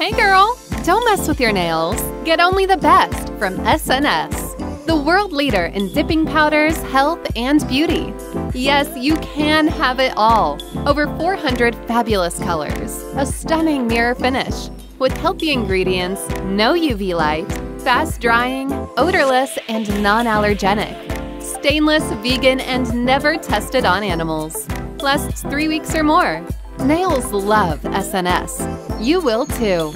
Hey girl, don't mess with your nails. Get only the best from SNS, the world leader in dipping powders, health, and beauty. Yes, you can have it all. Over 400 fabulous colors, a stunning mirror finish, with healthy ingredients, no UV light, fast drying, odorless, and non-allergenic. Stainless, vegan, and never tested on animals. Lasts three weeks or more. Nails love SNS. You will too.